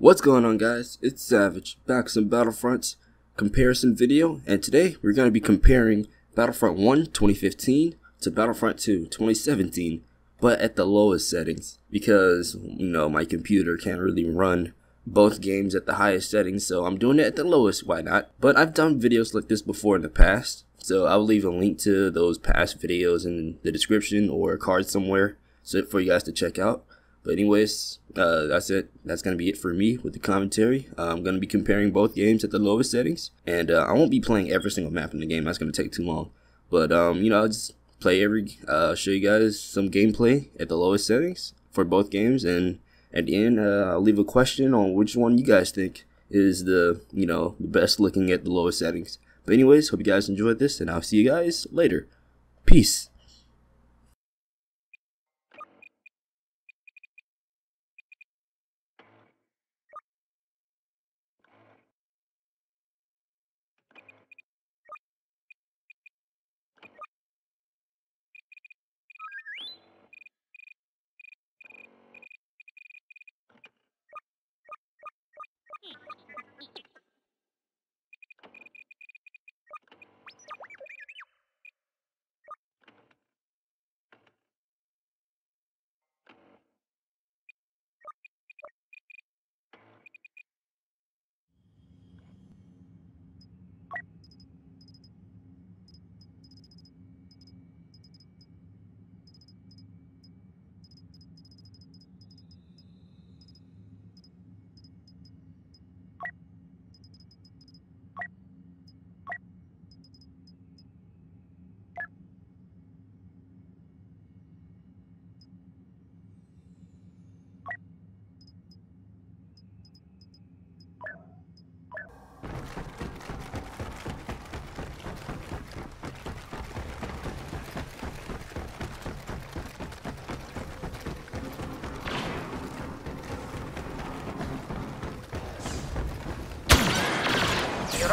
What's going on guys? It's Savage, back with some Battlefronts comparison video, and today we're going to be comparing Battlefront 1 2015 to Battlefront 2 2017, but at the lowest settings, because, you know, my computer can't really run both games at the highest settings, so I'm doing it at the lowest, why not? But I've done videos like this before in the past, so I'll leave a link to those past videos in the description or a card somewhere so for you guys to check out. But anyways, uh, that's it. That's gonna be it for me with the commentary. Uh, I'm gonna be comparing both games at the lowest settings, and uh, I won't be playing every single map in the game. That's gonna take too long. But um, you know, I'll just play every, uh, show you guys some gameplay at the lowest settings for both games, and at the end, uh, I'll leave a question on which one you guys think is the, you know, the best looking at the lowest settings. But anyways, hope you guys enjoyed this, and I'll see you guys later. Peace.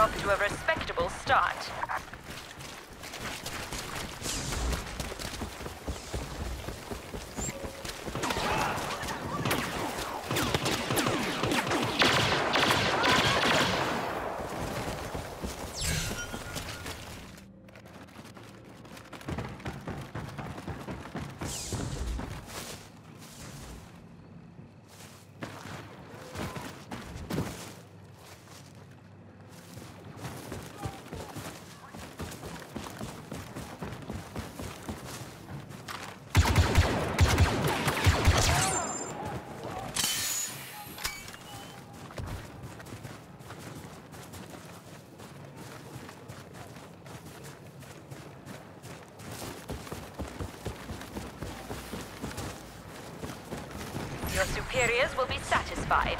Off to a respectable start. Your superiors will be satisfied.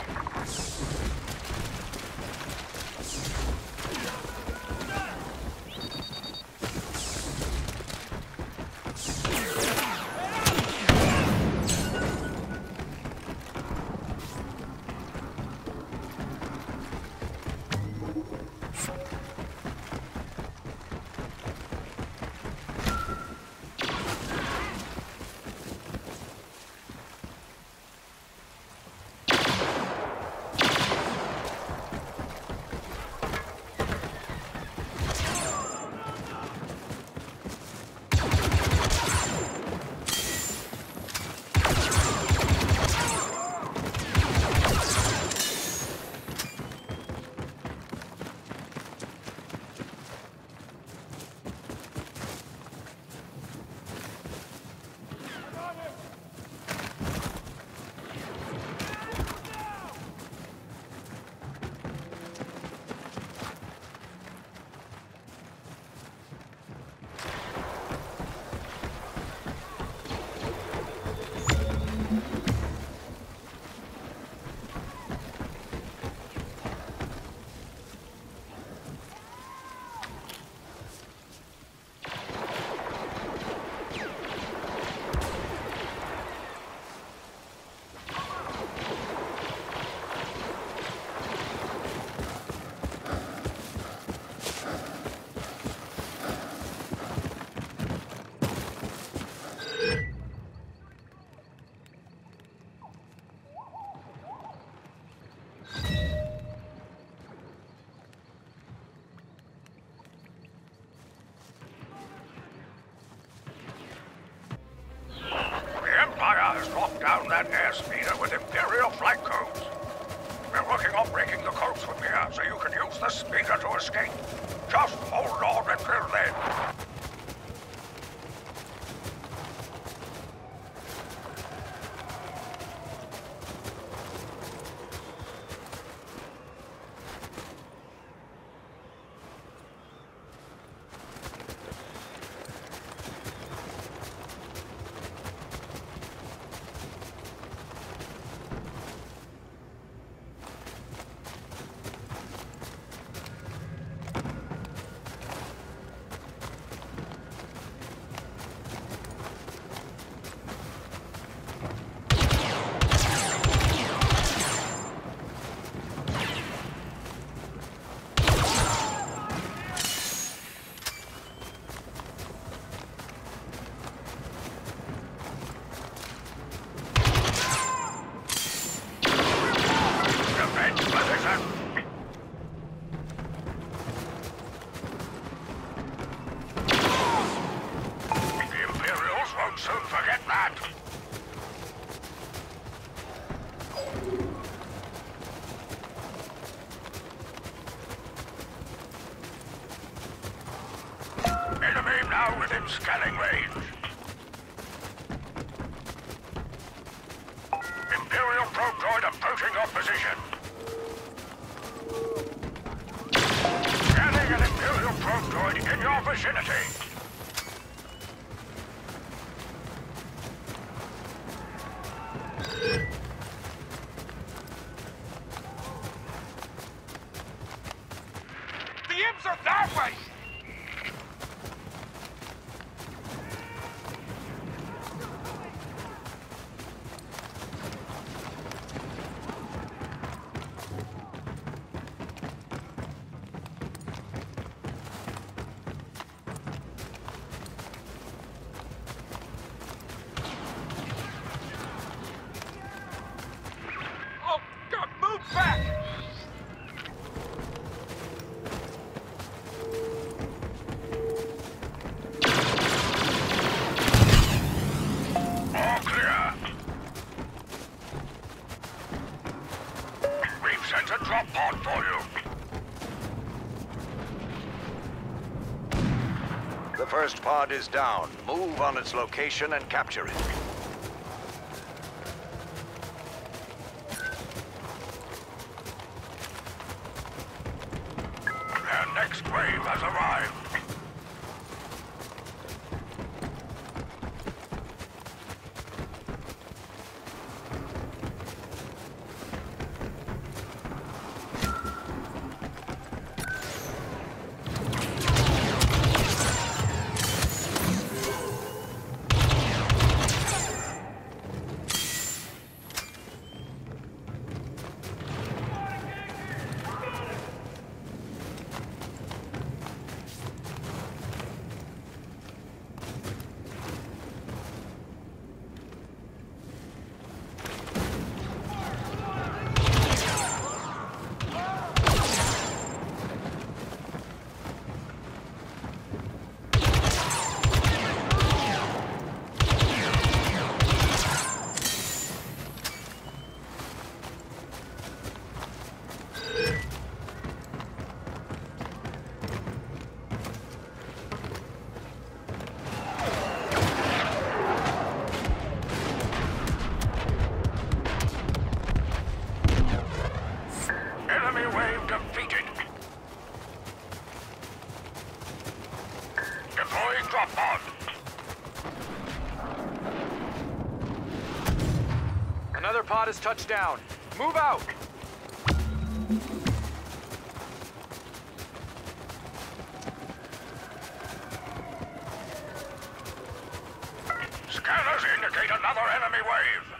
That airspeeder with Imperial flight codes. We're working on breaking the codes from here so you can use the speeder to escape. Just hold on until then. Defense position. The Imperials won't soon forget that. Enemy now within scanning range. Imperial probe droid approaching your position. Scanning an Imperial probe droid in your vicinity. The imps are that way! Pod is down. Move on its location and capture it. Their next wave has arrived. Pod has touched down. Move out! Scanners indicate another enemy wave.